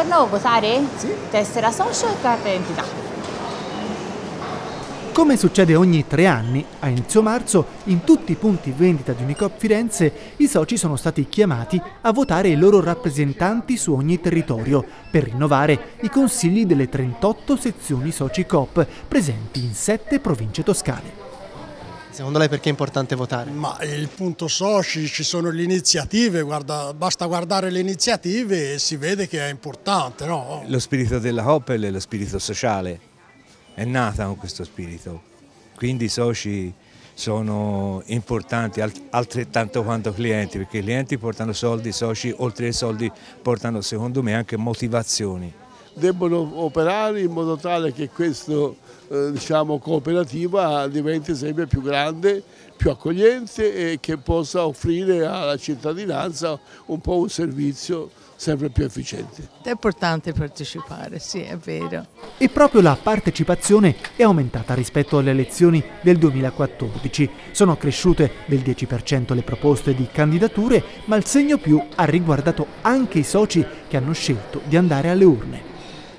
A votare? Sì. Tessera socio e carta d'identità. Come succede ogni tre anni, a inizio marzo, in tutti i punti vendita di Unicop Firenze, i soci sono stati chiamati a votare i loro rappresentanti su ogni territorio per rinnovare i consigli delle 38 sezioni soci Coop presenti in sette province toscane. Secondo lei perché è importante votare? Ma il punto soci, ci sono le iniziative, guarda, basta guardare le iniziative e si vede che è importante. No? Lo spirito della Coop è lo spirito sociale, è nata con questo spirito, quindi i soci sono importanti altrettanto quanto clienti, perché i clienti portano soldi, i soci oltre ai soldi portano secondo me anche motivazioni. Debbono operare in modo tale che questa eh, diciamo, cooperativa diventi sempre più grande, più accogliente e che possa offrire alla cittadinanza un po' un servizio sempre più efficiente. È importante partecipare, sì, è vero. E proprio la partecipazione è aumentata rispetto alle elezioni del 2014. Sono cresciute del 10% le proposte di candidature, ma il segno più ha riguardato anche i soci che hanno scelto di andare alle urne.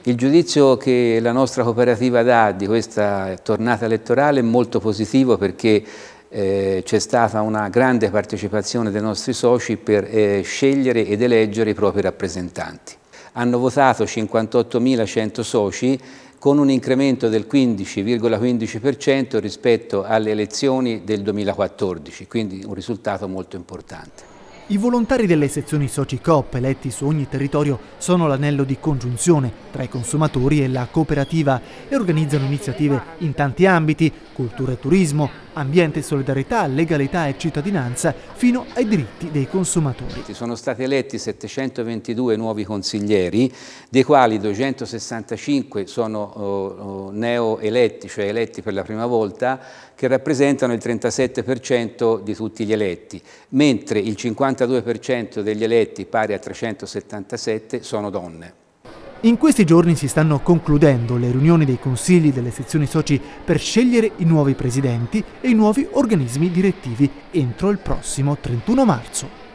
Il giudizio che la nostra cooperativa dà di questa tornata elettorale è molto positivo perché eh, c'è stata una grande partecipazione dei nostri soci per eh, scegliere ed eleggere i propri rappresentanti. Hanno votato 58.100 soci con un incremento del 15,15% rispetto alle elezioni del 2014, quindi un risultato molto importante. I volontari delle sezioni soci Coop eletti su ogni territorio sono l'anello di congiunzione tra i consumatori e la cooperativa e organizzano iniziative in tanti ambiti, cultura e turismo, ambiente e solidarietà, legalità e cittadinanza, fino ai diritti dei consumatori. Sono stati eletti 722 nuovi consiglieri, dei quali 265 sono oh, neo-eletti, cioè eletti per la prima volta, che rappresentano il 37% di tutti gli eletti, mentre il 52% degli eletti, pari a 377, sono donne. In questi giorni si stanno concludendo le riunioni dei consigli delle sezioni soci per scegliere i nuovi presidenti e i nuovi organismi direttivi entro il prossimo 31 marzo.